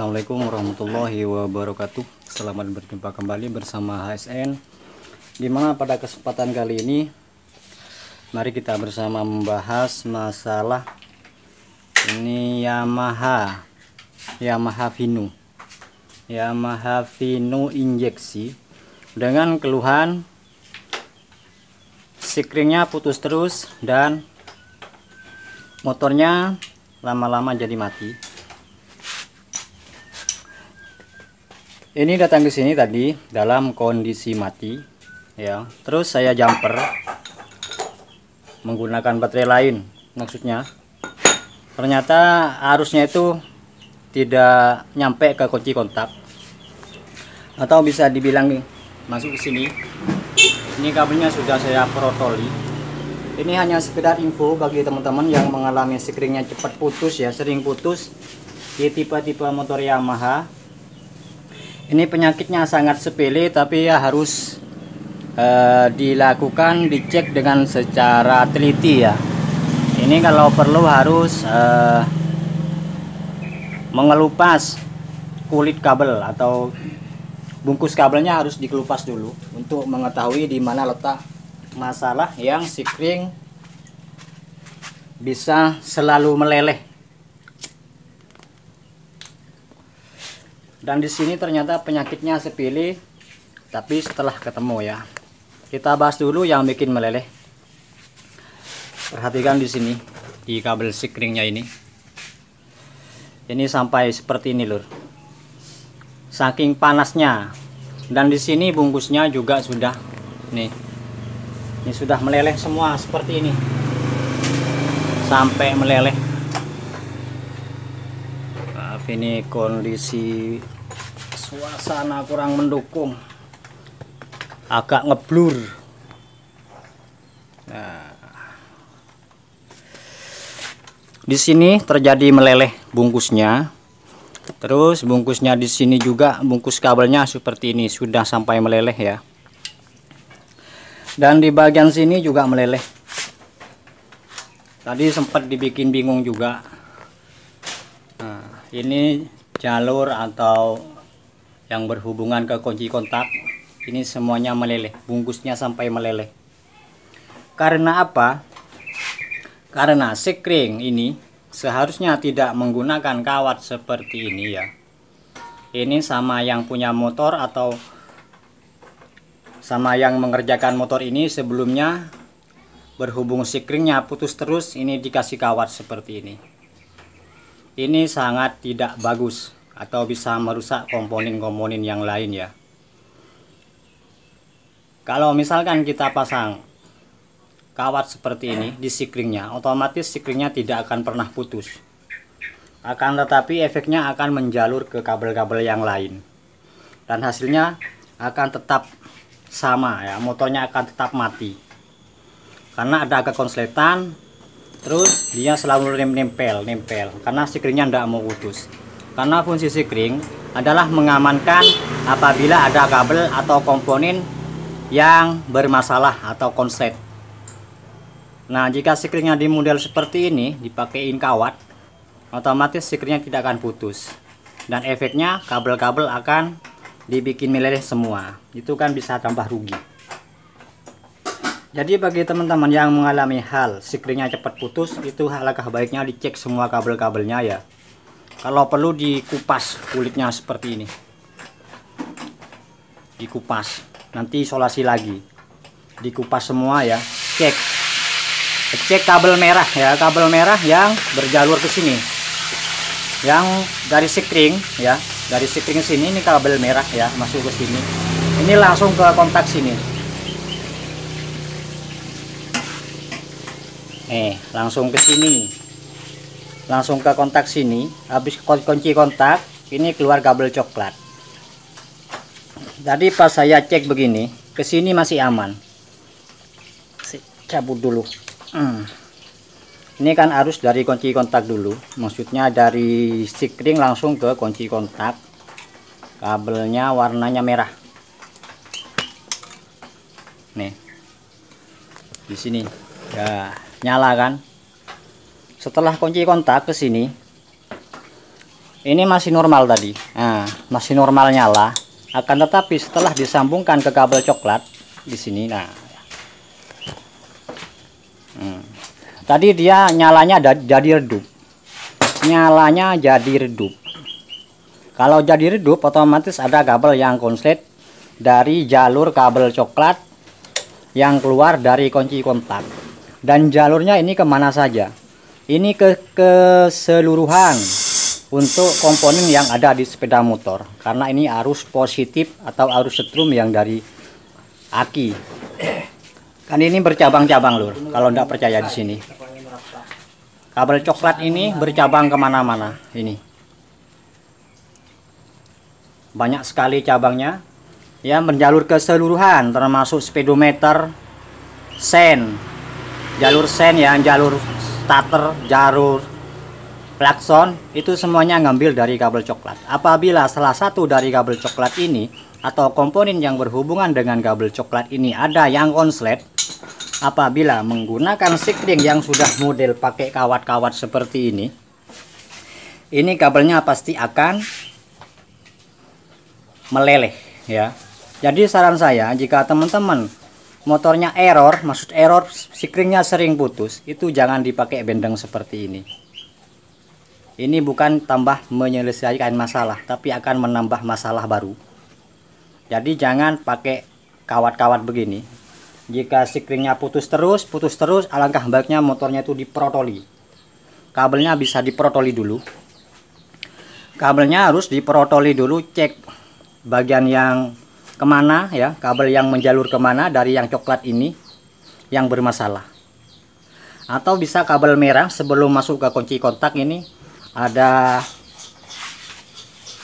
Assalamualaikum warahmatullahi wabarakatuh. Selamat berjumpa kembali bersama HSN Di mana pada kesempatan kali ini? Mari kita bersama membahas masalah Ini Yamaha. Yamaha Vino. Yamaha Vino injeksi Dengan keluhan Sikringnya putus terus Dan Motornya lama-lama jadi mati ini datang ke sini tadi dalam kondisi mati ya. Terus saya jumper menggunakan baterai lain maksudnya. Ternyata arusnya itu tidak nyampe ke kunci kontak. Atau bisa dibilang masuk ke sini. Ini kabelnya sudah saya protoli. Ini hanya sekedar info bagi teman-teman yang mengalami screennya cepat putus ya sering putus di tipe-tipe motor Yamaha ini penyakitnya sangat sepele tapi ya harus uh, dilakukan dicek dengan secara teliti ya. Ini kalau perlu harus uh, mengelupas kulit kabel atau bungkus kabelnya harus dikelupas dulu untuk mengetahui di mana letak masalah yang sikring bisa selalu meleleh dan di sini ternyata penyakitnya sepele tapi setelah ketemu ya. Kita bahas dulu yang bikin meleleh. Perhatikan di sini di kabel sikringnya ini. Ini sampai seperti ini lur. Saking panasnya. Dan di sini bungkusnya juga sudah nih. Ini sudah meleleh semua seperti ini. Sampai meleleh ini kondisi suasana kurang mendukung. Agak ngeblur. Nah. Di sini terjadi meleleh bungkusnya. Terus bungkusnya di sini juga bungkus kabelnya seperti ini sudah sampai meleleh ya. Dan di bagian sini juga meleleh. Tadi sempat dibikin bingung juga ini jalur atau yang berhubungan ke kunci kontak ini semuanya meleleh bungkusnya sampai meleleh. Karena apa? Karena sekring ini seharusnya tidak menggunakan kawat seperti ini ya. Ini sama yang punya motor atau sama yang mengerjakan motor ini sebelumnya berhubung sikringnya putus terus ini dikasih kawat seperti ini ini sangat tidak bagus atau bisa merusak komponen-komponen yang lain ya. Kalau misalkan kita pasang kawat seperti ini di sikringnya otomatis sikringnya tidak akan pernah putus. Akan tetapi efeknya akan menjalur ke kabel-kabel yang lain. Dan hasilnya akan tetap sama ya motornya akan tetap mati. Karena ada kekonsletan terus dia selalu nempel nempel karena sikringnya tidak mau putus karena fungsi sikring adalah mengamankan apabila ada kabel atau komponen yang bermasalah atau konslet. Nah, jika sikringnya di model seperti ini dipakein kawat, otomatis sikringnya tidak akan putus. Dan efeknya kabel-kabel akan dibikin meleleh semua. Itu kan bisa tambah rugi. Jadi bagi teman-teman yang mengalami hal sikringnya cepat putus, itu alangkah baiknya dicek semua kabel-kabelnya ya. Kalau perlu dikupas kulitnya seperti ini. Dikupas. Nanti isolasi lagi. Dikupas semua ya. Cek. Cek kabel merah ya. Kabel merah yang berjalur ke sini. Yang dari sikring ya. Dari sikring sini ini kabel merah ya masuk ke sini. Ini langsung ke kontak sini eh langsung ke sini. Langsung ke kontak sini. Habis kunci kontak ini keluar kabel coklat. Jadi pas saya cek begini ke sini masih aman. Cabut dulu. Hmm. ini kan arus dari kunci kontak dulu. Maksudnya dari sikring langsung ke kunci kontak. Kabelnya warnanya merah. Nih. Di sini. Ya nyala kan? Setelah kunci kontak ke sini ini masih normal tadi. Nah masih normal nyala akan tetapi setelah disambungkan ke kabel coklat di sini nah. Hmm. tadi dia nyalanya jadi redup. Nyalanya jadi redup. Kalau jadi redup otomatis ada kabel yang konslet dari jalur kabel coklat yang keluar dari kunci kontak dan jalurnya ini ke mana saja? Ini ke keseluruhan untuk komponen yang ada di sepeda motor. Karena ini arus positif atau arus setrum yang dari aki. Kan ini bercabang-cabang lur. Kalau tidak percaya di sini. Kabel coklat ini bercabang ke mana-mana ini. Banyak sekali cabangnya. Ya menjalur keseluruhan termasuk speedometer sen jalur sen ya jalur starter jalur klakson itu semuanya ngambil dari kabel coklat. Apabila salah satu dari kabel coklat ini atau komponen yang berhubungan dengan kabel coklat ini ada yang konslet apabila menggunakan sikring yang sudah model pakai kawat-kawat seperti ini ini kabelnya pasti akan meleleh ya. Jadi saran saya jika teman-teman motornya error maksud error sikringnya sering putus. Itu jangan dipakai bendeng seperti ini. Ini bukan tambah menyelesaikan masalah tapi akan menambah masalah baru. Jadi jangan pakai kawat-kawat begini. Jika sikringnya putus terus putus terus alangkah baiknya motornya itu diprotoli. Kabelnya bisa diprotoli dulu. Kabelnya harus diprotoli dulu cek bagian yang ke mana ya kabel yang menjalur ke mana dari yang coklat ini yang bermasalah. Atau bisa kabel merah sebelum masuk ke kunci kontak ini ada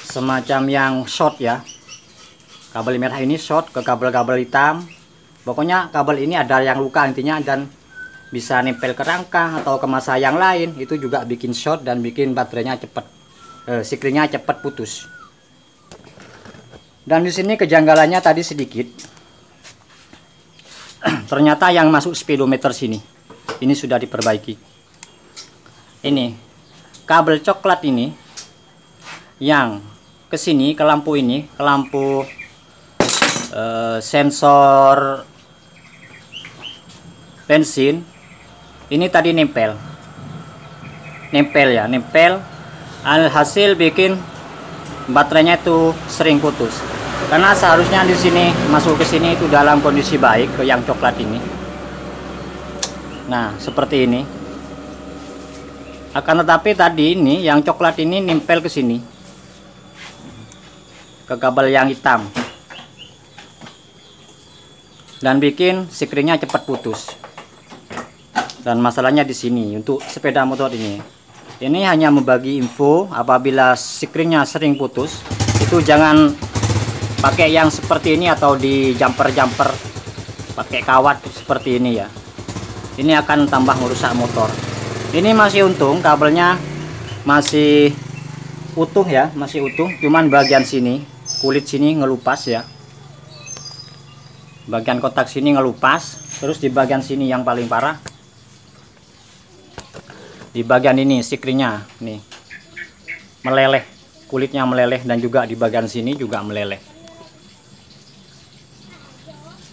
semacam yang short ya. Kabel merah ini short ke kabel-kabel hitam. Pokoknya kabel ini ada yang luka intinya dan bisa nempel ke rangka atau ke masa yang lain. Itu juga bikin short dan bikin baterainya cepat eh, sikringnya cepat putus dan di sini kejanggalannya tadi sedikit. Ternyata yang masuk speedometer sini. Ini sudah diperbaiki. Ini kabel coklat ini yang ke sini ke lampu ini ke lampu eh, sensor bensin ini tadi nempel. Nempel ya nempel. Alhasil bikin baterainya itu sering putus karena seharusnya di sini masuk ke sini itu dalam kondisi baik ke yang coklat ini. Nah seperti ini. Akan tetapi tadi ini yang coklat ini nempel ke sini. Ke kabel yang hitam. Dan bikin sikringnya cepat putus. Dan masalahnya di sini untuk sepeda motor ini. Ini hanya membagi info apabila sikringnya sering putus itu jangan pakai yang seperti ini atau di jumper-jumper pakai kawat seperti ini ya. Ini akan tambah merusak motor. Ini masih untung kabelnya masih utuh ya masih utuh. Cuman bagian sini kulit sini ngelupas ya. Bagian kotak sini ngelupas terus di bagian sini yang paling parah di bagian ini sikringnya nih meleleh kulitnya meleleh dan juga di bagian sini juga meleleh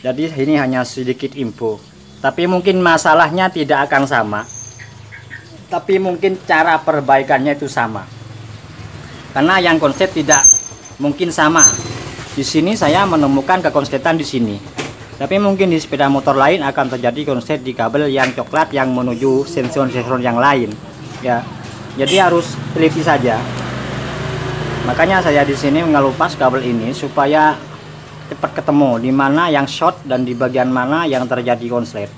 jadi ini hanya sedikit info. Tapi mungkin masalahnya tidak akan sama. Tapi mungkin cara perbaikannya itu sama. Karena yang konsep tidak mungkin sama. Di sini saya menemukan kekonsletan di sini. Tapi mungkin di sepeda motor lain akan terjadi konslet di kabel yang coklat yang menuju sensor-sensor yang lain. Ya. Jadi harus teliti saja. Makanya saya di sini mengelupas kabel ini supaya cepat ketemu di mana yang short dan di bagian mana yang terjadi konslet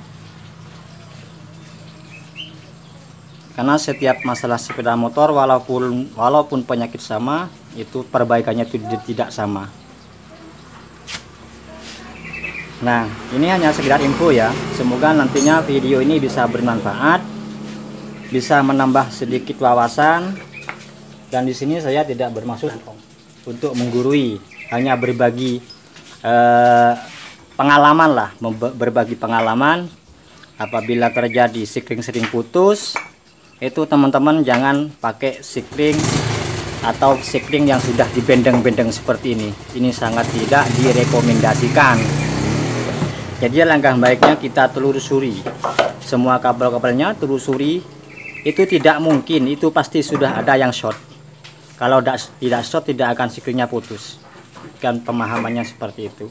karena setiap masalah sepeda motor walaupun walaupun penyakit sama itu perbaikannya itu tidak sama Nah, ini hanya sekedar info ya. Semoga nantinya video ini bisa bermanfaat, bisa menambah sedikit wawasan. Dan di sini saya tidak bermaksud untuk menggurui, hanya berbagi eh, pengalaman lah, berbagi pengalaman. Apabila terjadi sikring sering putus, itu teman-teman jangan pakai sikring atau sikring yang sudah dibendeng-bendeng seperti ini. Ini sangat tidak direkomendasikan. Jadi langkah baiknya kita telusuri. Semua kabel-kabelnya telusuri. Itu tidak mungkin itu pasti sudah ada yang short. Kalau tidak short tidak akan sikringnya putus kan pemahamannya seperti itu.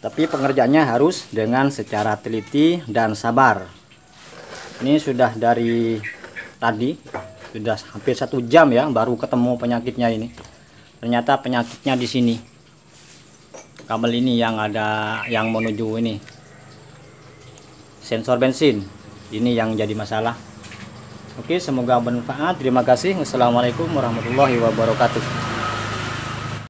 Tapi pengerjaannya harus dengan secara teliti dan sabar. Ini sudah dari tadi sudah hampir satu jam ya baru ketemu penyakitnya ini. Ternyata penyakitnya di sini. Kabel ini yang ada yang menuju ini. Sensor bensin. Ini yang jadi masalah. Oke semoga bermanfaat. Terima kasih. Wassalamualaikum warahmatullahi wabarakatuh